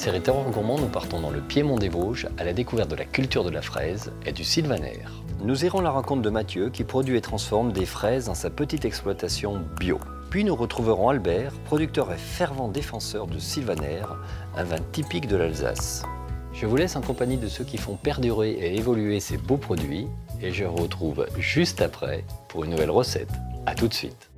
Une série Terroir Gourmand, nous partons dans le Piémont des Vosges à la découverte de la culture de la fraise et du sylvaner. Nous irons à la rencontre de Mathieu qui produit et transforme des fraises dans sa petite exploitation bio. Puis nous retrouverons Albert, producteur et fervent défenseur de sylvaner, un vin typique de l'Alsace. Je vous laisse en compagnie de ceux qui font perdurer et évoluer ces beaux produits et je vous retrouve juste après pour une nouvelle recette. A tout de suite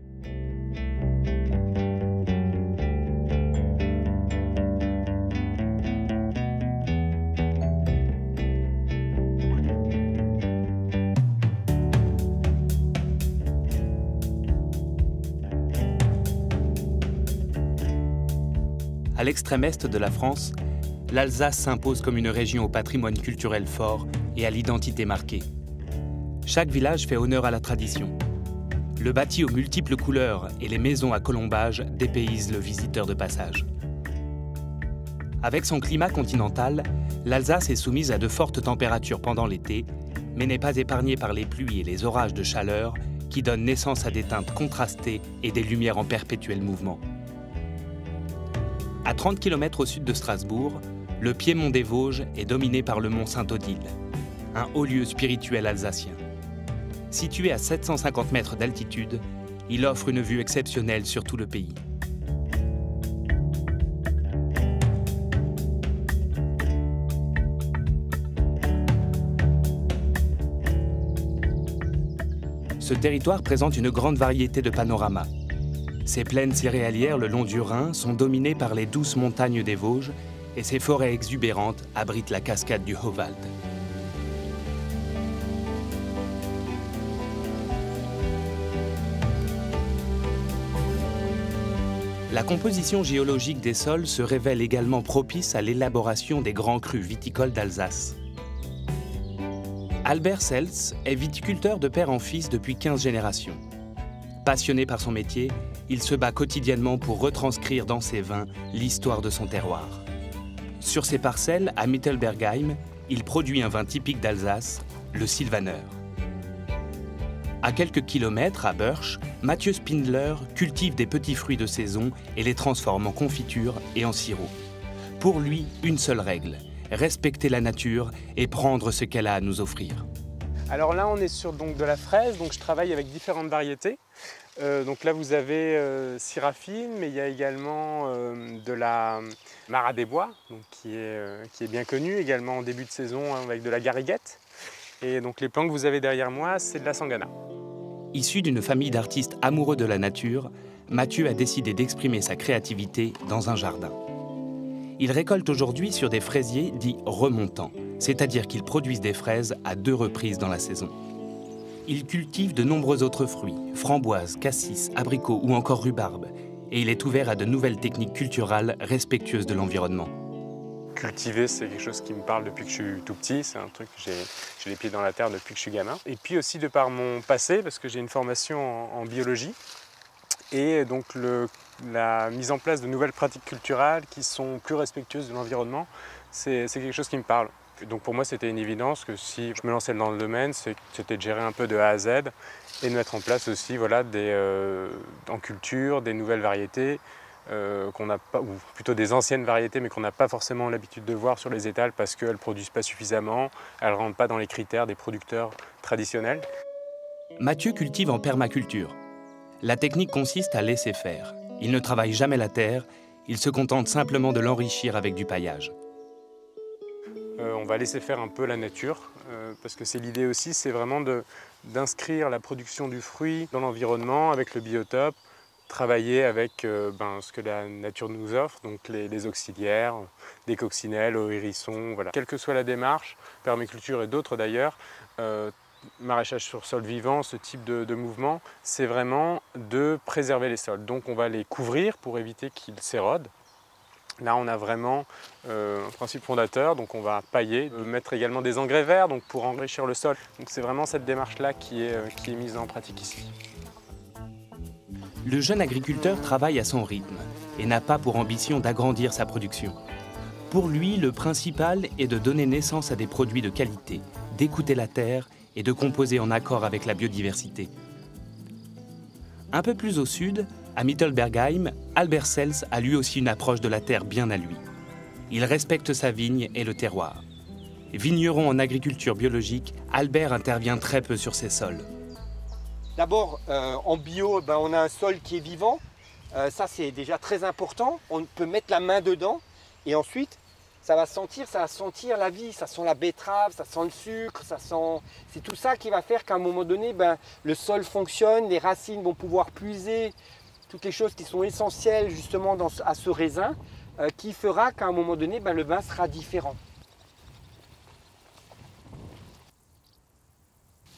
À l'extrême est de la France, l'Alsace s'impose comme une région au patrimoine culturel fort et à l'identité marquée. Chaque village fait honneur à la tradition. Le bâti aux multiples couleurs et les maisons à colombages dépaysent le visiteur de passage. Avec son climat continental, l'Alsace est soumise à de fortes températures pendant l'été, mais n'est pas épargnée par les pluies et les orages de chaleur qui donnent naissance à des teintes contrastées et des lumières en perpétuel mouvement. À 30 km au sud de Strasbourg, le Piémont des Vosges est dominé par le mont Saint-Odile, un haut lieu spirituel alsacien. Situé à 750 mètres d'altitude, il offre une vue exceptionnelle sur tout le pays. Ce territoire présente une grande variété de panoramas, ces plaines céréalières le long du Rhin sont dominées par les douces montagnes des Vosges et ces forêts exubérantes abritent la cascade du Howald. La composition géologique des sols se révèle également propice à l'élaboration des grands crus viticoles d'Alsace. Albert Seltz est viticulteur de père en fils depuis 15 générations. Passionné par son métier, il se bat quotidiennement pour retranscrire dans ses vins l'histoire de son terroir. Sur ses parcelles, à Mittelbergheim, il produit un vin typique d'Alsace, le Sylvaner. À quelques kilomètres, à Börsch, Mathieu Spindler cultive des petits fruits de saison et les transforme en confiture et en sirop. Pour lui, une seule règle, respecter la nature et prendre ce qu'elle a à nous offrir. Alors là, on est sur donc, de la fraise, donc je travaille avec différentes variétés. Euh, donc là, vous avez euh, mais il y a également euh, de la Mara des Bois, qui, est, bien connue, également en début de saison hein, avec de la Gariguette. Et donc les plants que vous avez derrière moi, c'est de la Sangana. Issu d'une famille d'artistes amoureux de la nature, Mathieu a décidé d'exprimer sa créativité dans un jardin. Il récolte aujourd'hui sur des fraisiers dits remontants, c'est-à-dire qu'ils produisent des fraises à deux reprises dans la saison. Il cultive de nombreux autres fruits, framboises, cassis, abricots ou encore rhubarbe, et il est ouvert à de nouvelles techniques culturales respectueuses de l'environnement. Cultiver, c'est quelque chose qui me parle depuis que je suis tout petit, c'est un truc que j'ai les pieds dans la terre depuis que je suis gamin. Et puis aussi de par mon passé, parce que j'ai une formation en, biologie, et donc la mise en place de nouvelles pratiques culturelles qui sont plus respectueuses de l'environnement, c'est quelque chose qui me parle. Donc pour moi, c'était une évidence que si je me lançais dans le domaine, c'était de gérer un peu de A à Z et de mettre en place aussi voilà, des, euh, en culture des nouvelles variétés, euh, qu'on pas, ou plutôt des anciennes variétés, mais qu'on n'a pas forcément l'habitude de voir sur les étals parce qu'elles ne produisent pas suffisamment, elles ne rentrent pas dans les critères des producteurs traditionnels. Mathieu cultive en permaculture. La technique consiste à laisser faire. Il ne travaille jamais la terre, il se contente simplement de l'enrichir avec du paillage. Euh, on va laisser faire un peu la nature, euh, parce que c'est l'idée aussi, c'est vraiment d'inscrire la production du fruit dans l'environnement avec le biotope, travailler avec euh, ben, ce que la nature nous offre, donc les, auxiliaires, des coccinelles aux hérissons, voilà. Quelle que soit la démarche, permaculture et d'autres d'ailleurs, maraîchage sur sol vivant, ce type de, de mouvement, c'est vraiment de préserver les sols. Donc on va les couvrir pour éviter qu'ils s'érodent, Là, on a vraiment euh, un principe fondateur, donc on va pailler, mettre également des engrais verts donc pour enrichir le sol. Donc c'est vraiment cette démarche-là euh, qui est mise en pratique ici. Le jeune agriculteur travaille à son rythme et n'a pas pour ambition d'agrandir sa production. Pour lui, le principal est de donner naissance à des produits de qualité, d'écouter la terre et de composer en accord avec la biodiversité. Un peu plus au sud, À Mittelbergheim, Albert Sels a lui aussi une approche de la terre bien à lui. Il respecte sa vigne et le terroir. Vigneron en agriculture biologique, Albert intervient très peu sur ses sols. D'abord, euh, en bio, ben, on a un sol qui est vivant. Euh, ça, c'est déjà très important. On peut mettre la main dedans. Et ensuite, ça va sentir, ça va sentir la vie. Ça sent la betterave, ça sent le sucre, ça sent. C'est tout ça qui va faire qu'à un moment donné, ben, le sol fonctionne, les racines vont pouvoir puiser toutes les choses qui sont essentielles justement à ce raisin, euh, qui fera qu'à un moment donné, ben, le vin sera différent.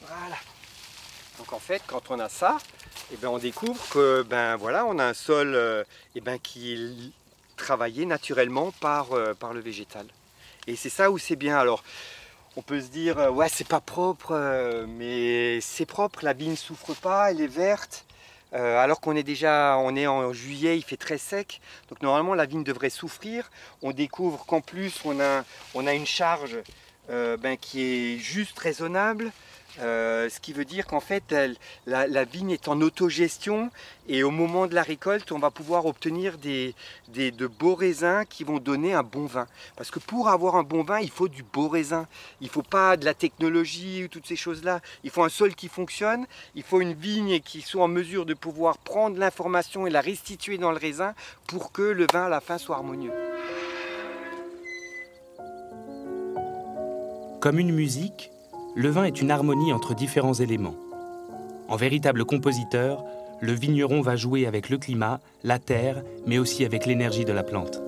Voilà. Donc en fait, quand on a ça, eh ben, on découvre que ben voilà, on a un sol euh, eh ben, qui est travaillé naturellement par, euh, par le végétal. Et c'est ça où c'est bien. Alors, on peut se dire ouais, c'est pas propre, mais c'est propre. La vigne ne souffre pas, elle est verte. Euh, alors qu'on est déjà en juillet, il fait très sec. Donc normalement la vigne devrait souffrir. On découvre qu'en plus on a, on a une charge euh, ben, qui est juste raisonnable. Euh, ce qui veut dire qu'en fait, la, vigne est en autogestion et au moment de la récolte, on va pouvoir obtenir de beaux raisins qui vont donner un bon vin. Parce que pour avoir un bon vin, il faut du beau raisin. Il ne faut pas de la technologie ou toutes ces choses-là. Il faut un sol qui fonctionne, il faut une vigne qui soit en mesure de pouvoir prendre l'information et la restituer dans le raisin pour que le vin à la fin soit harmonieux. Comme une musique, le vin est une harmonie entre différents éléments. En véritable compositeur, le vigneron va jouer avec le climat, la terre, mais aussi avec l'énergie de la plante.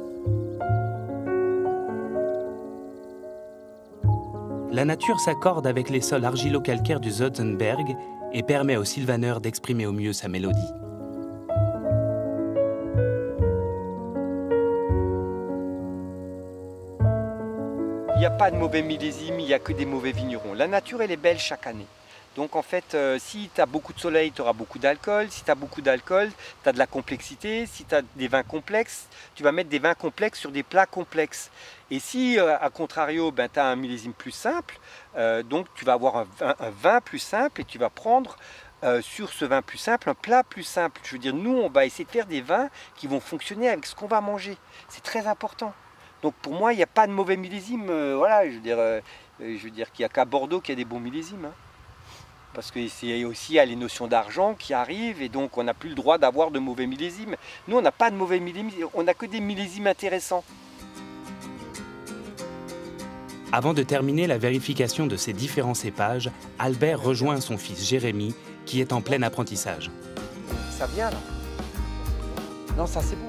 La nature s'accorde avec les sols argilo-calcaires du Zotzenberg et permet au sylvaneur d'exprimer au mieux sa mélodie. N'y a pas de mauvais millésime, il n'y a que des mauvais vignerons. La nature, elle est belle chaque année. Donc en fait, euh, si tu as beaucoup de soleil, tu auras beaucoup d'alcool. Si tu as beaucoup d'alcool, tu as de la complexité. Si tu as des vins complexes, tu vas mettre des vins complexes sur des plats complexes. Et si, euh, à contrario, ben, tu as un millésime plus simple, euh, donc tu vas avoir un vin, plus simple et tu vas prendre sur ce vin plus simple un plat plus simple. Je veux dire, nous, on va essayer de faire des vins qui vont fonctionner avec ce qu'on va manger. C'est très important. Donc pour moi, il n'y a pas de mauvais millésime. Euh, voilà, je veux dire, euh, je veux dire qu'il n'y a qu'à Bordeaux qu'il y a des bons millésimes. Hein. Parce que c'est aussi il y a les notions d'argent qui arrivent et donc on n'a plus le droit d'avoir de mauvais millésimes. Nous, on n'a pas de mauvais millésimes, on n'a que des millésimes intéressants. Avant de terminer la vérification de ces différents cépages, Albert rejoint son fils Jérémy, qui est en plein apprentissage. Ça vient là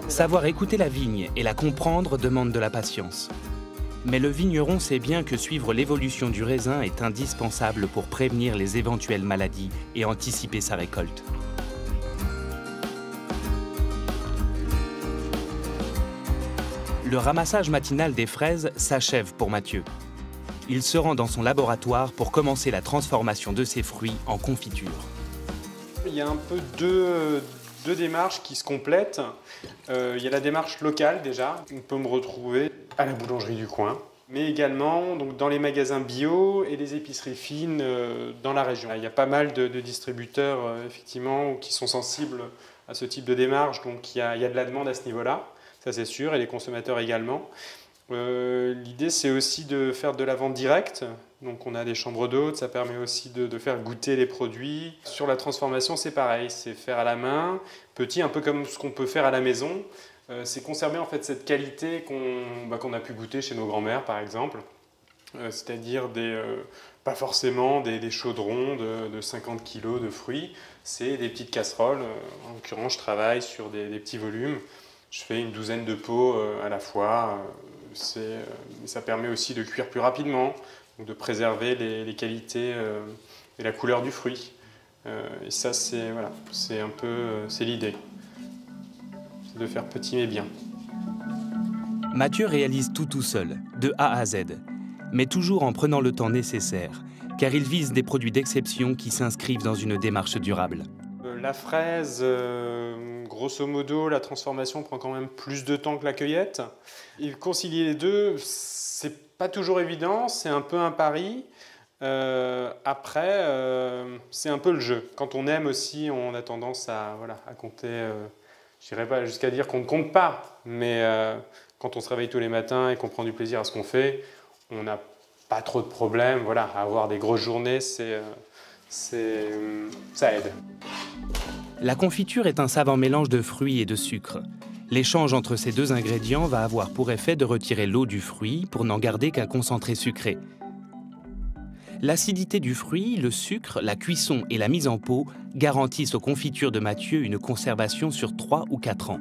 Savoir écouter la vigne et la comprendre demande de la patience. Mais le vigneron sait bien que suivre l'évolution du raisin est indispensable pour prévenir les éventuelles maladies et anticiper sa récolte. Le ramassage matinal des fraises s'achève pour Mathieu. Il se rend dans son laboratoire pour commencer la transformation de ses fruits en confiture. Il y a un peu deux, deux démarches qui se complètent. Euh, il y a la démarche locale déjà, on peut me retrouver à la boulangerie du coin, mais également dans les magasins bio et les épiceries fines euh, dans la région. Il y a pas mal de, distributeurs euh, effectivement qui sont sensibles à ce type de démarche, donc il y a de la demande à ce niveau-là, ça c'est sûr, et les consommateurs également. L'idée c'est aussi de faire de la vente directe, donc on a des chambres d'hôtes, ça permet aussi de, faire goûter les produits. Sur la transformation, c'est pareil, c'est faire à la main, petit, un peu comme ce qu'on peut faire à la maison. Euh, c'est conserver en fait cette qualité bah, qu'on a pu goûter chez nos grands-mères par exemple. Euh, c'est-à-dire des, euh, pas forcément des, chaudrons de, 50 kg de fruits, c'est des petites casseroles. En l'occurrence, je travaille sur des, petits volumes. Je fais une douzaine de pots à la fois. Ça permet aussi de cuire plus rapidement, de préserver les, qualités euh, et la couleur du fruit. Euh, et ça, c'est voilà, c'est un peu euh, c'est l'idée, c'est de faire petit mais bien. Mathieu réalise tout tout seul, de A à Z, mais toujours en prenant le temps nécessaire, car il vise des produits d'exception qui s'inscrivent dans une démarche durable. La fraise, grosso modo, la transformation prend quand même plus de temps que la cueillette. Et concilier les deux, c'est pas toujours évident, c'est un peu un pari. Euh, après, euh, c'est un peu le jeu. Quand on aime aussi, on a tendance à, voilà, à compter, euh, je dirais pas jusqu'à dire qu'on ne compte pas, mais quand on se réveille tous les matins et qu'on prend du plaisir à ce qu'on fait, on n'a pas trop de problèmes. Voilà, avoir des grosses journées, c'est, ça aide. La confiture est un savant mélange de fruits et de sucre. L'échange entre ces deux ingrédients va avoir pour effet de retirer l'eau du fruit pour n'en garder qu'un concentré sucré. L'acidité du fruit, le sucre, la cuisson et la mise en pot garantissent aux confitures de Mathieu une conservation sur 3 ou 4 ans.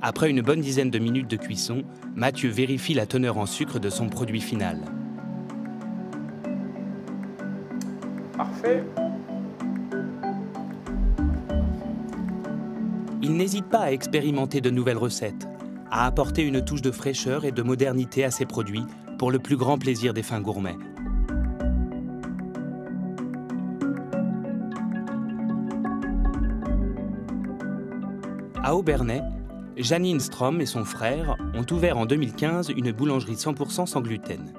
Après une bonne dizaine de minutes de cuisson, Mathieu vérifie la teneur en sucre de son produit final. Parfait. Il n'hésite pas à expérimenter de nouvelles recettes, à apporter une touche de fraîcheur et de modernité à ses produits pour le plus grand plaisir des fins gourmets. À Aubernais, Janine Strom et son frère ont ouvert en 2015 une boulangerie 100% sans gluten.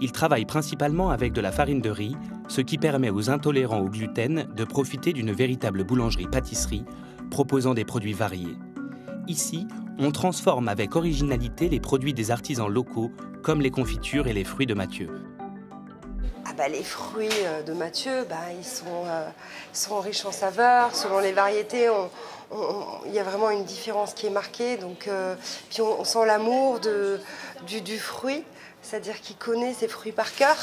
Ils travaillent principalement avec de la farine de riz, ce qui permet aux intolérants au gluten de profiter d'une véritable boulangerie-pâtisserie proposant des produits variés. Ici, on transforme avec originalité les produits des artisans locaux, comme les confitures et les fruits de Mathieu. Ah bah, les fruits euh, de Mathieu, bah, ils sont, euh, sont riches en saveurs. Selon les variétés, il y a vraiment une différence qui est marquée. Donc, euh, puis on, sent l'amour du, du, fruit, c'est-à-dire qu'il connaît ses fruits par cœur.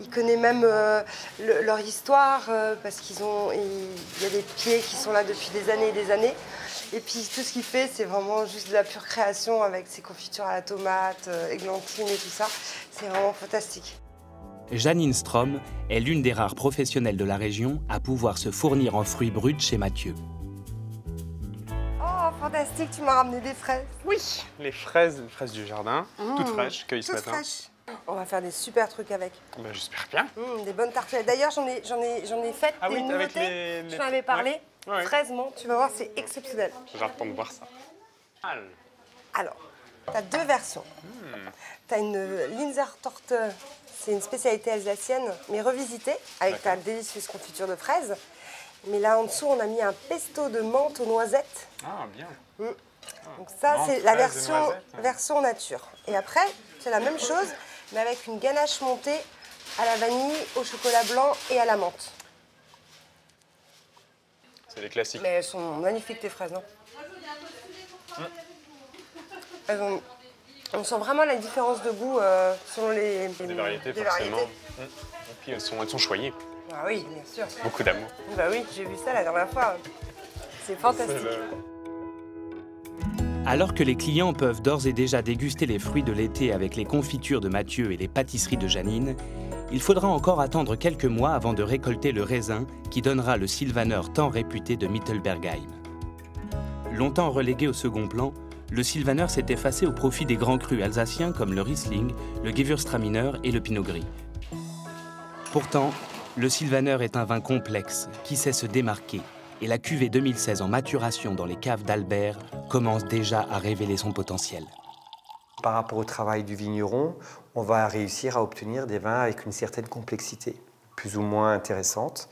Il connaît même euh, leur histoire euh, parce qu'ils ont, il y a des pieds qui sont là depuis des années et des années. Et puis tout ce qu'il fait, c'est vraiment juste de la pure création avec ses confitures à la tomate, euh, églantine et tout ça. C'est vraiment fantastique. Janine Strom est l'une des rares professionnelles de la région à pouvoir se fournir en fruits bruts chez Mathieu. Oh, fantastique, tu m'as ramené des fraises. Oui, les fraises, les fraises du jardin, toutes mmh, fraîches, cueillies ce matin. On va faire des super trucs avec. Bah, J'espère bien. Mmh, des bonnes tartelettes. D'ailleurs, j'en ai, j'en ai, j'en ai fait ah des oui, nouveautés. Avec les, Je t'en avais parlé. Ouais. tu vas voir, c'est exceptionnel. J'attends de voir ça. Alors, tu as deux versions. Mmh. Tu as une Linzer Torte, c'est une spécialité alsacienne, mais revisitée, avec ta délicieuse confiture de fraises. Mais là, en dessous, on a mis un pesto de menthe aux noisettes. Ah, bien. Mmh. Donc ça, c'est la version, version nature. Et après, c'est la même chose, mais avec une ganache montée à la vanille, au chocolat blanc et à la menthe. C'est les classiques. Mais elles sont magnifiques tes fraises, non hum. On sent vraiment la différence de goût euh, selon les, des variétés, forcément. Hum. Et puis elles sont, elles sont choyées. Ah oui, bien sûr. Beaucoup d'amour. Bah oui, j'ai vu ça la dernière fois. C'est fantastique. Alors que les clients peuvent d'ores et déjà déguster les fruits de l'été avec les confitures de Mathieu et les pâtisseries de Janine, il faudra encore attendre quelques mois avant de récolter le raisin qui donnera le sylvaner tant réputé de Mittelbergheim. Longtemps relégué au second plan, le sylvaner s'est effacé au profit des grands crus alsaciens comme le Riesling, le Gewürztraminer et le Pinot Gris. Pourtant, le sylvaner est un vin complexe qui sait se démarquer et la cuvée 2016 en maturation dans les caves d'Albert commence déjà à révéler son potentiel. Par rapport au travail du vigneron, on va réussir à obtenir des vins avec une certaine complexité, plus ou moins intéressante.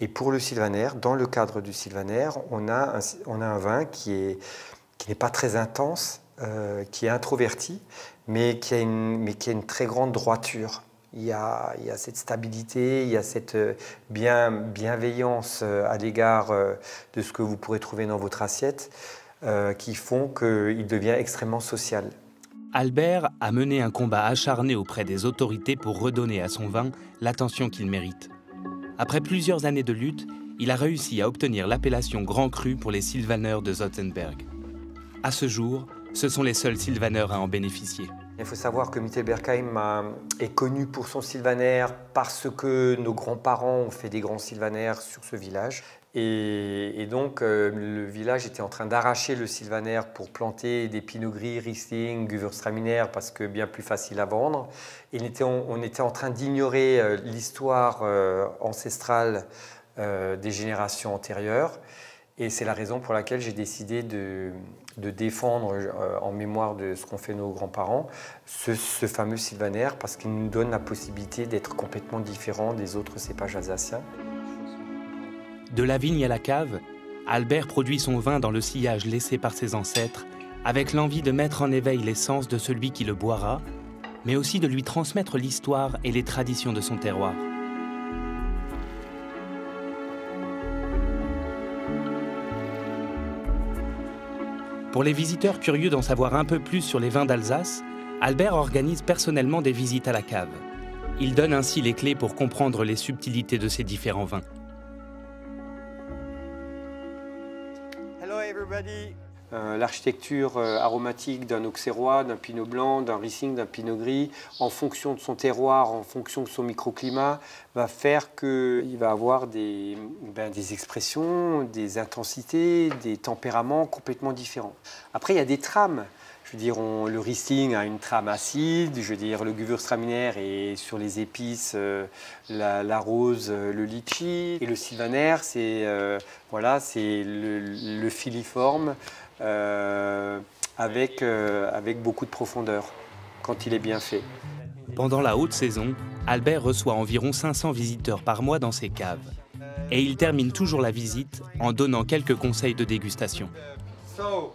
Et pour le sylvaner, dans le cadre du sylvaner, on a un, a vin qui n'est pas très intense, euh, qui est introverti, mais a une, mais qui a une très grande droiture il y, a, cette stabilité, il y a cette euh, bien, bienveillance euh, à l'égard euh, de ce que vous pourrez trouver dans votre assiette qui font qu'il devient extrêmement social. Albert a mené un combat acharné auprès des autorités pour redonner à son vin l'attention qu'il mérite. Après plusieurs années de lutte, il a réussi à obtenir l'appellation Grand Cru pour les Sylvaneurs de Zottenberg. À ce jour, ce sont les seuls Sylvaneurs à en bénéficier. Il faut savoir que Mittelbergheim est connu pour son sylvaner parce que nos grands-parents ont fait des grands sylvaner sur ce village. Et, donc, euh, le village était en train d'arracher le sylvaner pour planter des pinot gris, Riesling, Gewürztraminer, parce que bien plus facile à vendre. On était, en train d'ignorer euh, l'histoire euh, ancestrale des générations antérieures. Et c'est la raison pour laquelle j'ai décidé de, de défendre euh, en mémoire de ce qu'ont fait nos grands-parents, ce, fameux sylvaner, parce qu'il nous donne la possibilité d'être complètement différent des autres cépages alsaciens. De la vigne à la cave, Albert produit son vin dans le sillage laissé par ses ancêtres, avec l'envie de mettre en éveil l'essence de celui qui le boira, mais aussi de lui transmettre l'histoire et les traditions de son terroir. Pour les visiteurs curieux d'en savoir un peu plus sur les vins d'Alsace, Albert organise personnellement des visites à la cave. Il donne ainsi les clés pour comprendre les subtilités de ces différents vins. Euh, L'architecture euh, aromatique d'un auxerrois, d'un pinot blanc, d'un riesling, d'un pinot gris, en fonction de son terroir, en fonction de son microclimat, va faire qu'il va avoir des, ben, des expressions, des intensités, des tempéraments complètement différents. Après, il y a des trames. Je veux dire, le Riesling a une trame acide, je veux dire, le Gewürztraminer est sur les épices, euh, la, rose, le litchi. Et le Sylvaner, c'est voilà, le, le filiforme avec, euh, avec beaucoup de profondeur quand il est bien fait. Pendant la haute saison, Albert reçoit environ 500 visiteurs par mois dans ses caves. Et il termine toujours la visite en donnant quelques conseils de dégustation. So,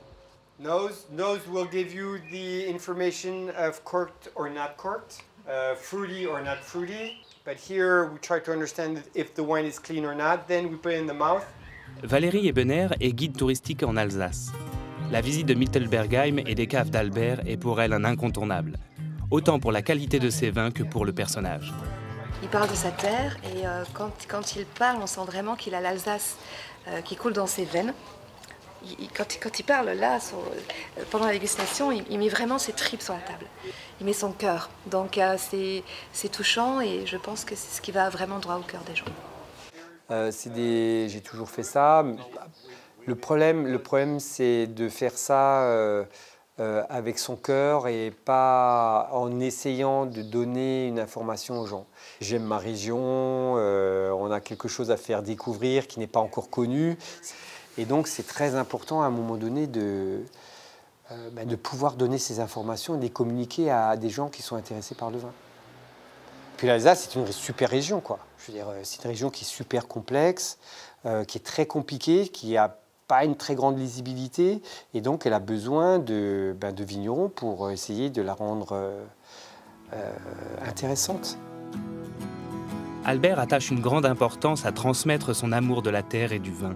nose, nose will give you the information of corked or not corked, uh, fruity or not fruity. But here we try to understand if the wine is clean or not. Then we put it in the mouth. Valérie Ebener est guide touristique en Alsace. La visite de Mittelbergheim et des caves d'Albert est pour elle un incontournable, autant pour la qualité de ses vins que pour le personnage. Il parle de sa terre et euh, quand, quand il parle, on sent vraiment qu'il a l'Alsace euh, qui coule dans ses veines. Il- il- quand, quand il parle là, sur- euh, pendant la dégustation, il, il met vraiment ses tripes sur la table. Il met son cœur. Donc euh, c'est c'est touchant et je pense que c'est ce qui va vraiment droit au cœur des gens. Euh, c'est des... J'ai toujours fait ça. Le problème, le problème c'est de faire ça euh, euh, avec son cœur et pas en essayant de donner une information aux gens. J'aime ma région, euh, on a quelque chose à faire découvrir qui n'est pas encore connu. Et donc c'est très important à un moment donné de, bah, de pouvoir donner ces informations et les communiquer à des gens qui sont intéressés par le vin. Puis l'Alsace, c'est une super région, quoi. Je veux dire, c'est une région qui est super complexe, qui est très compliquée, qui n'a pas une très grande lisibilité, et donc elle a besoin de, ben, vignerons pour essayer de la rendre euh, euh, intéressante. Albert attache une grande importance à transmettre son amour de la terre et du vin.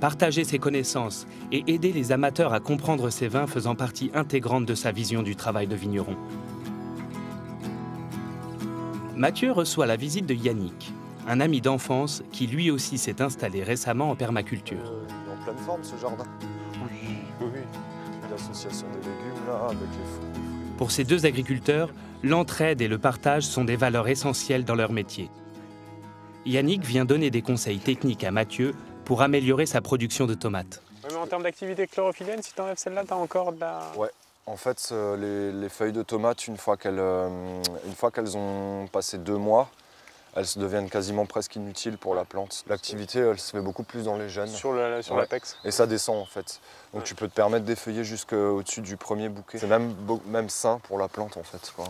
Partager ses connaissances et aider les amateurs à comprendre ses vins faisant partie intégrante de sa vision du travail de vigneron. Mathieu reçoit la visite de Yannick, un ami d'enfance qui lui aussi s'est installé récemment en permaculture. Pleine forme ce jardin. Oui, oui. L'association des légumes là, avec les fruits. Pour ces deux agriculteurs, l'entraide et le partage sont des valeurs essentielles dans leur métier. Yannick vient donner des conseils techniques à Mathieu pour améliorer sa production de tomates. Mais en termes d'activité chlorophyllène, si tu enlèves celle-là, tu as encore de la. Ouais. En fait, euh, les, les feuilles de tomates, une fois qu'elles euh, une fois qu'elles ont passé deux mois, elles se deviennent quasiment presque inutiles pour la plante. L'activité, elle se fait beaucoup plus dans les jeunes. Sur le- sur Ouais. l'apex. Et ça descend en fait. Donc tu peux te permettre d'effeuiller jusqu'au-dessus du premier bouquet. C'est même, sain pour la plante en fait. quoi.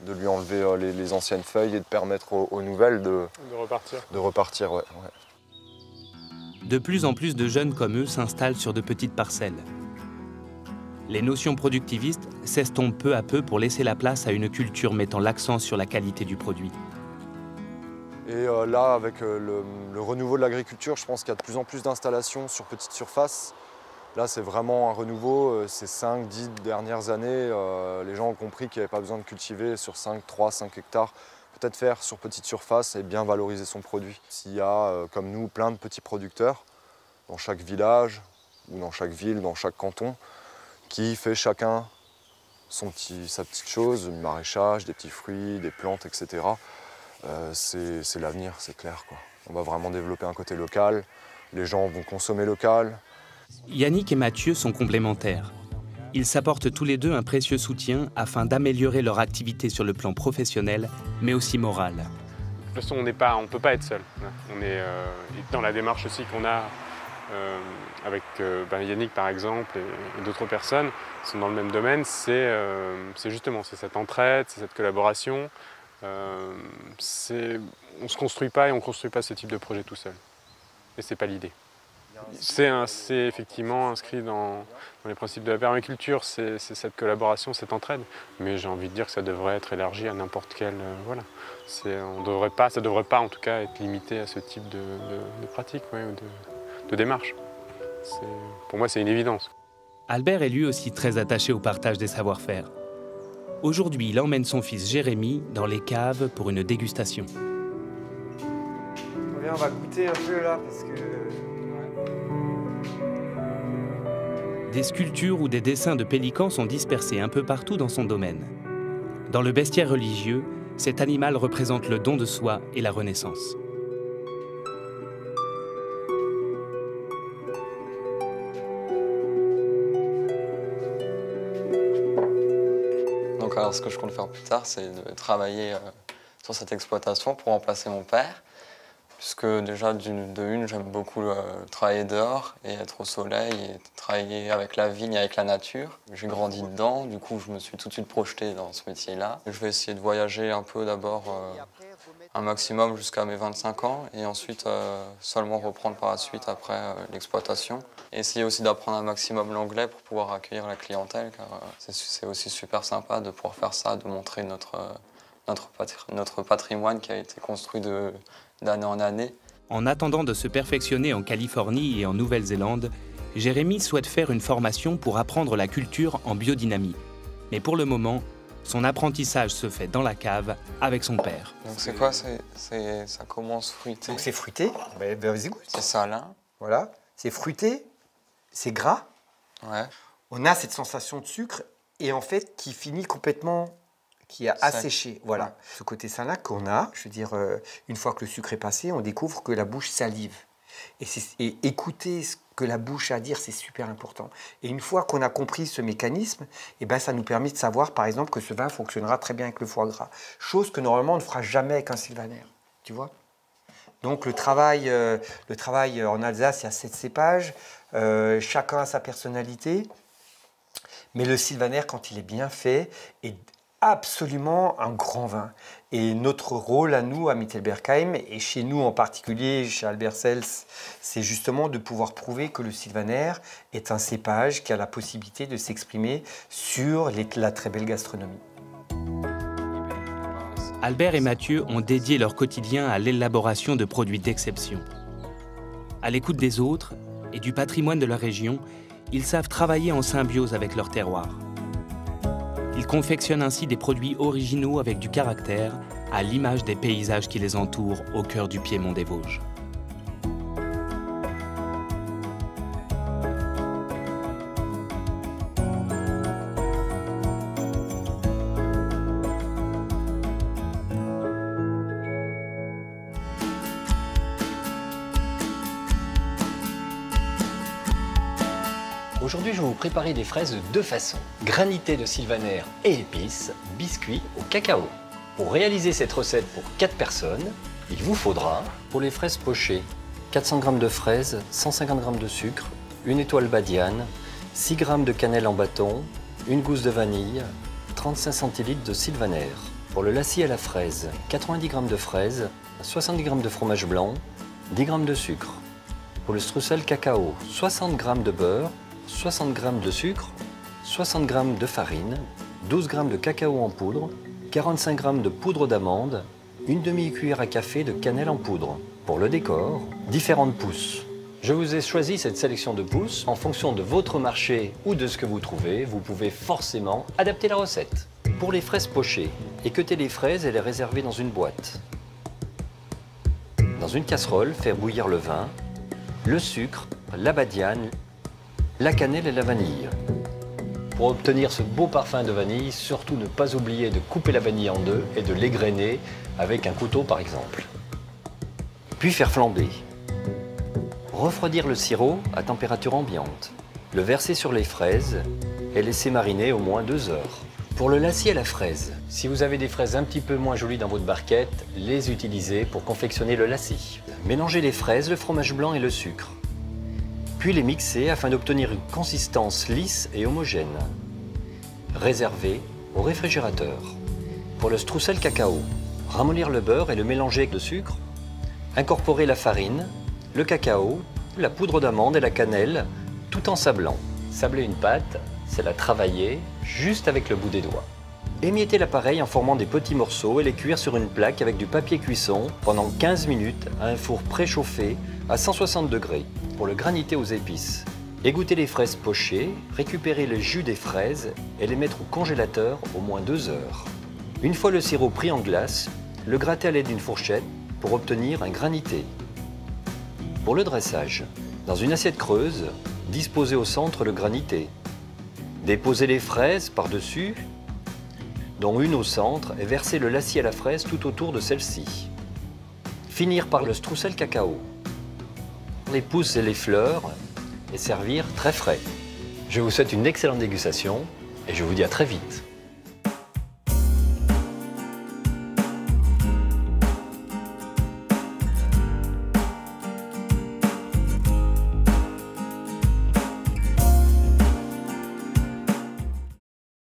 De lui enlever euh, les, les anciennes feuilles et de permettre aux, aux nouvelles de, De repartir. de repartir. Ouais, ouais. De plus en plus de jeunes comme eux s'installent sur de petites parcelles. Les notions productivistes s'estompent peu à peu pour laisser la place à une culture mettant l'accent sur la qualité du produit. Et euh, là, avec euh, le, renouveau de l'agriculture, je pense qu'il y a de plus en plus d'installations sur petite surface. Là, c'est vraiment un renouveau. Euh, Ces 5-10 dernières années, les gens ont compris qu'il n'y avait pas besoin de cultiver sur 5, 3, 5 hectares. Peut-être faire sur petite surface et bien valoriser son produit. S'il y a, comme nous, plein de petits producteurs dans chaque village ou dans chaque ville, dans chaque canton, qui fait chacun son petit, sa petite chose, du maraîchage, des petits fruits, des plantes, etc. Euh, c'est l'avenir, c'est clair. Quoi. On va vraiment développer un côté local, les gens vont consommer local. Yannick et Mathieu sont complémentaires. Ils s'apportent tous les deux un précieux soutien afin d'améliorer leur activité sur le plan professionnel, mais aussi moral. De toute façon, on on peut pas être seul. On est euh, dans la démarche aussi qu'on a euh, avec euh, ben, Yannick par exemple et, et d'autres personnes qui sont dans le même domaine, c'est euh, justement cette entraide, c'est cette collaboration. Euh, on se construit pas et on construit pas ce type de projet tout seul. Et c'est pas l'idée. C'est effectivement inscrit dans, les principes de la permaculture, c'est cette collaboration, cette entraide. Mais j'ai envie de dire que ça devrait être élargi à n'importe quel... Euh, voilà. On devrait pas, ça ne devrait pas en tout cas être limité à ce type de, pratique ou de, de démarche. Pour moi, c'est une évidence. Albert est lui aussi très attaché au partage des savoir-faire. Aujourd'hui, il emmène son fils Jérémy dans les caves pour une dégustation. On va goûter un peu là parce que des sculptures ou des dessins de pélicans sont dispersés un peu partout dans son domaine. Dans le bestiaire religieux, cet animal représente le don de soi et la renaissance. Alors ce que je compte faire plus tard, c'est de travailler euh, sur cette exploitation pour remplacer mon père puisque déjà de une, j'aime beaucoup euh, travailler dehors et être au soleil et travailler avec la vigne, avec la nature. J'ai grandi dedans, du coup je me suis tout de suite projeté dans ce métier-là. Je vais essayer de voyager un peu d'abord euh, un maximum jusqu'à mes 25 ans et ensuite euh, seulement reprendre par la suite après l'exploitation. essayer aussi d'apprendre un maximum l'anglais pour pouvoir accueillir la clientèle car c'est aussi super sympa de pouvoir faire ça, de montrer notre, notre, notre patrimoine qui a été construit de d'année en année. En attendant de se perfectionner en Californie et en Nouvelle-Zélande, Jérémy souhaite faire une formation pour apprendre la culture en biodynamie. Mais pour le moment, son apprentissage se fait dans la cave avec son père. Donc c'est quoi Ça commence fruité Donc c'est fruité, ben, ben C'est salin. Voilà, c'est fruité, c'est gras. Ouais. On a cette sensation de sucre et en fait qui finit complètement qui a asséché. Voilà. Ce côté salin qu'on a, je veux dire, euh, une fois que le sucre est passé, on découvre que la bouche salive. Et, écouter ce que la bouche a à dire, c'est super important. Et une fois qu'on a compris ce mécanisme, eh ben, ça nous permet de savoir, par exemple, que ce vin fonctionnera très bien avec le foie gras. Chose que normalement on ne fera jamais avec un sylvaner. Tu vois donc le travail, euh, le travail en Alsace, il y a sept cépages, euh, chacun a sa personnalité, mais le sylvaner, quand il est bien fait, est absolument un grand vin. Et notre rôle à nous, à Mittelbergheim, et chez nous en particulier, chez Albert Sels, c'est justement de pouvoir prouver que le sylvaner est un cépage qui a la possibilité de s'exprimer sur la très belle gastronomie. Albert et Mathieu ont dédié leur quotidien à l'élaboration de produits d'exception. À l'écoute des autres et du patrimoine de leur région, ils savent travailler en symbiose avec leur terroir. Confectionnent ainsi des produits originaux avec du caractère, à l'image des paysages qui les entourent au cœur du Piémont des Vosges. Préparer des fraises de deux façons. Granité de sylvaner et épices, biscuits au cacao. Pour réaliser cette recette pour 4 personnes, il vous faudra, pour les fraises pochées, 400 g de fraises, 150 g de sucre, une étoile badiane, 6 g de cannelle en bâton, une gousse de vanille, 35 cl de sylvaner. Pour le lacis à la fraise, 90 g de fraises, 70 g de fromage blanc, 10 g de sucre. Pour le streusel cacao, 60 g de beurre, 60 g de sucre, 60 g de farine, 12 g de cacao en poudre, 45 g de poudre d'amande, une demi-cuillère à café de cannelle en poudre. Pour le décor, différentes pousses. Je vous ai choisi cette sélection de pousses. En fonction de votre marché ou de ce que vous trouvez, vous pouvez forcément adapter la recette. Pour les fraises pochées, équeutez les fraises et les réserver dans une boîte. Dans une casserole, faire bouillir le vin, le sucre, la badiane, la cannelle et la vanille. Pour obtenir ce beau parfum de vanille, surtout ne pas oublier de couper la vanille en deux et de l'égrainer avec un couteau par exemple. Puis faire flamber. Refroidir le sirop à température ambiante. Le verser sur les fraises et laisser mariner au moins deux heures. Pour le lacis à la fraise, si vous avez des fraises un petit peu moins jolies dans votre barquette, les utilisez pour confectionner le lacis. Mélangez les fraises, le fromage blanc et le sucre puis les mixer afin d'obtenir une consistance lisse et homogène. Réserver au réfrigérateur. Pour le streusel cacao, ramollir le beurre et le mélanger avec le sucre, incorporer la farine, le cacao, la poudre d'amande et la cannelle, tout en sablant. Sabler une pâte, c'est la travailler juste avec le bout des doigts. Émiettez l'appareil en formant des petits morceaux et les cuire sur une plaque avec du papier cuisson pendant 15 minutes à un four préchauffé à 160 degrés pour le graniter aux épices. Égouttez les fraises pochées, récupérez le jus des fraises et les mettre au congélateur au moins 2 heures. Une fois le sirop pris en glace, le gratter à l'aide d'une fourchette pour obtenir un granité. Pour le dressage, dans une assiette creuse, disposez au centre le granité. Déposez les fraises par-dessus dont une au centre, et verser le lacis à la fraise tout autour de celle-ci. Finir par le stroussel cacao. Les pousses et les fleurs, et servir très frais. Je vous souhaite une excellente dégustation, et je vous dis à très vite.